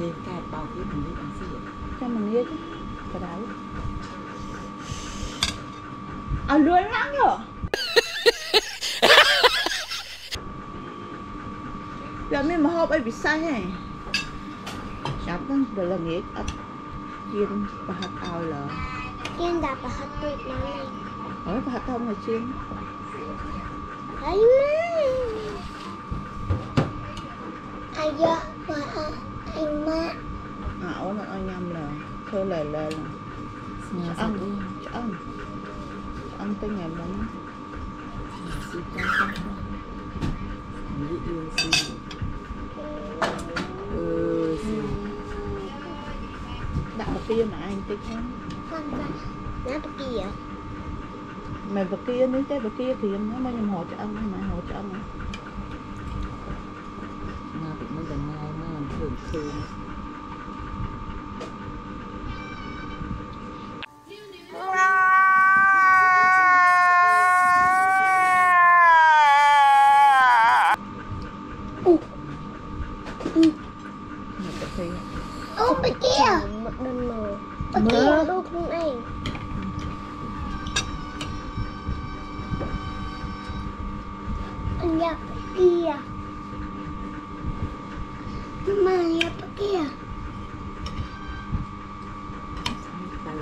gì cài bao cái mình đi bằng gì cho mình nghe chứ cái đấy à lươn lắm rồi giờ mình mà hộp ấy bị sai này chắp đó rồi là nghĩa ấp chiên hạt ao là Yan dapat hatid namin. ở và hạt thông là chiên Ay, Ai Aya, ma. ảo nó ăn nhầm là thôi là là là ăn ăn ăn cho tới ngày xí ừ đặt một kia mà anh tích không Saan ba? Napaki ah. mày vật kia nếu trái vật kia thì nó mới nhầm hồ cho ăn mà hồ cho ăn ឃើញអូបកាមិនដឹងមកបកាដូចខ្លួនឯងអញ្ញាបកា tay vào đấy thì tay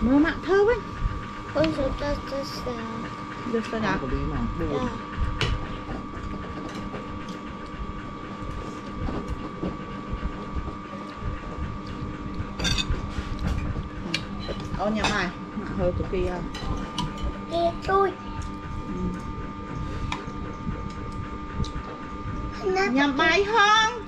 mưa mặn thơ ấy Kung sa tas sa. được sao gặp có đi mà buồn Yeah. ô nhà mày hơi tụi kia Kaya tôi. Hanap nhầm bài không?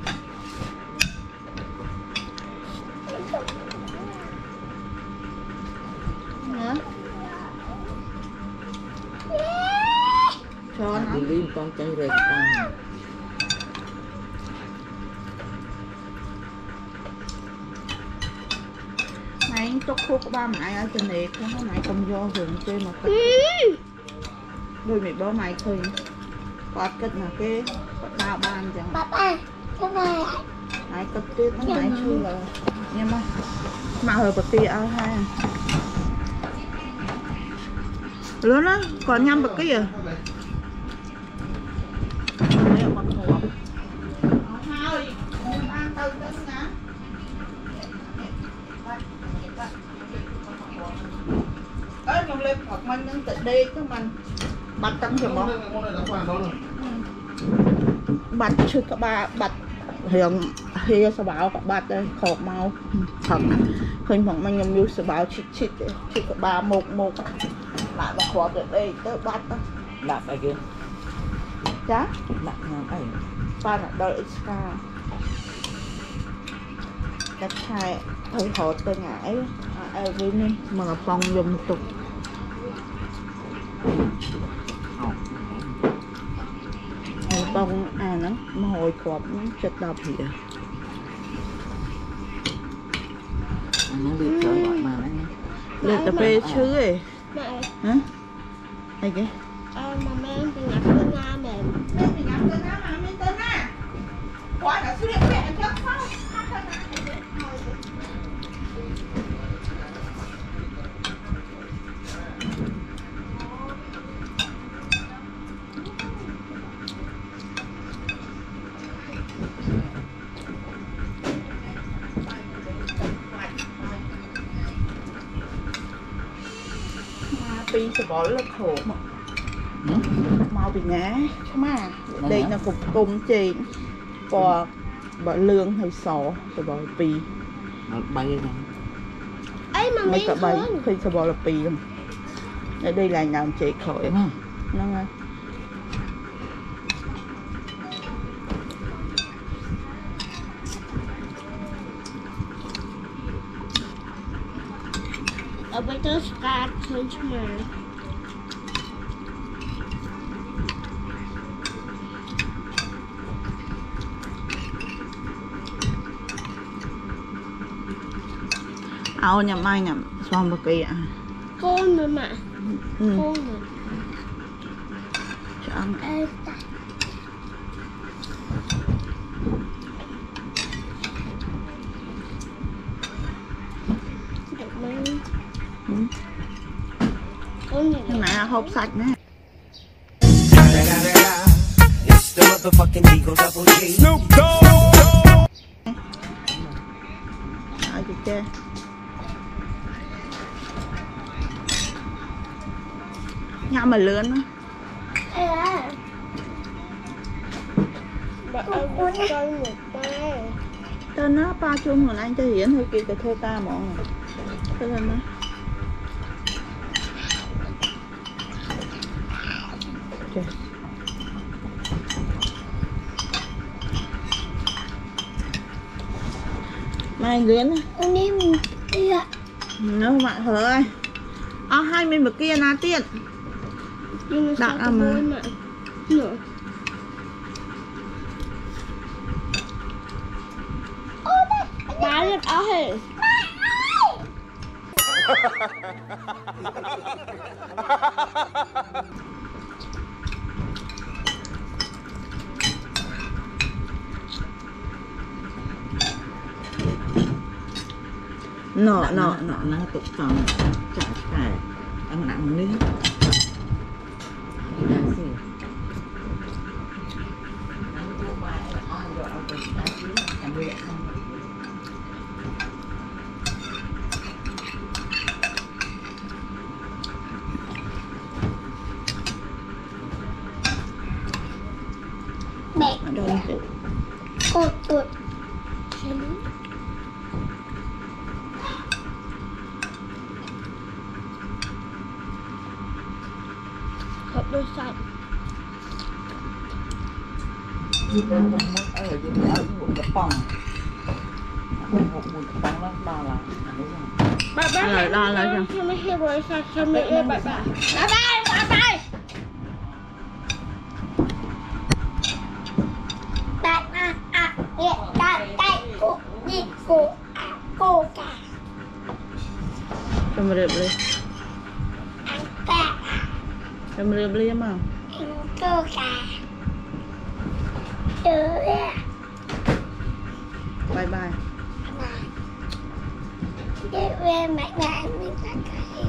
Hả? Cho đi con chơi rồi con mày tốt thuốc của ba mày ở trên này không có mày không vô hưởng chơi mà cất đôi mày bố mày thì quạt cất mà cái bao ban chẳng Papa. Papa. mày cất tiết nó mày chơi là nhưng mà. Mà hồi bật tia ai hai lớn á còn nhâm bật cái gì? Đây មិញហ្នឹងទៅដេកហ្នឹងបានបាត់តឹងច្រមុះបាត់ឈឺក្បាលបាត់រៀងហៀសបោក៏បាត់ដែរខកមកឆឹងឃើញផងមិញខ្ញុំយូរសបោឈិតឈិតឈឺក្បាលមុខមុខដាក់មកគ្រាប់ទៅដេកទៅបាត់ដាក់អីគេចាដាក់ញ៉ាំអីប៉ាណាដុលអ៊ីស្កាតែខែទៅរហូតទៅថ្ងៃអីអើវិញមកកំប៉ុងយំទុក ប៉ុងអាហ្នឹងមកហើយគ្រាប់ចិត្តដល់ព្រាអាហ្នឹងវាចូលអត់បានហ្នឹងលើកតែពេលឈឺឯងហ៎អីគេអើមកមែនពីញ៉ាំខ្លួនណាមែនពីញ៉ាំខ្លួនណាមកមែនទៅណាគាត់ដល់ស្លៀកពាក់អញ្ចឹងផង ពីសវលលើខោមកមកពីណាឆ្មាដេកនៅកំពង់ជែកពណ៌បើលឿងហើយសសវលពីរដល់3ហ្នឹងអីមកមីឃើញឃើញសវលពីរហ្នឹងនៅដេកឡើងដើមជែកខោហ្នឹងហើយ អ្វីទៅស្កាតគ្មានឆ្មាអោញ៉ាំបាយញ៉ាំស្វាមបកីអាកូនមើលម៉ាកូនមើលឆ្អឹងអេ là hộp sạch nè It's the motherfucking Eagle Double G. Snoop Dogg. nhà mà lớn á à. Bà ăn con một tay tên nó ba chung rồi anh cho hiển hơi kia cái thơ ca mọi người ចាម៉ៃលឿននេះមកទៀតនោះមកហើយអស់ហើយមានមកគៀណាទៀតដាក់អមនោះបានអត់អស់ហេ nọ nọ. nọ nó tục còn chả phải ăn nặng nước Dạ, xì. Ăn vô bài là ăn rồi, ăn rồi, ăn chứ, ăn được không? Mẹ ở đâu chị cột cột Xe đúng Hợp đôi sạch Ăn một món ở dưới đảo bún cà pong. Ăn một bún cà pong bà bao là ăn đúng không? Bà bà Rồi, đo lại cho. Sao mấy hay rồi sao sao mấy ơi bà bà Bà bà bà bà Bà bà à Hiện bà tay cô đi cô à cô cả cho mà rượp đi ăn cả rượp đi mà ăn cô cả Đứa bye bye. Để về mẹ mẹ mình ta cả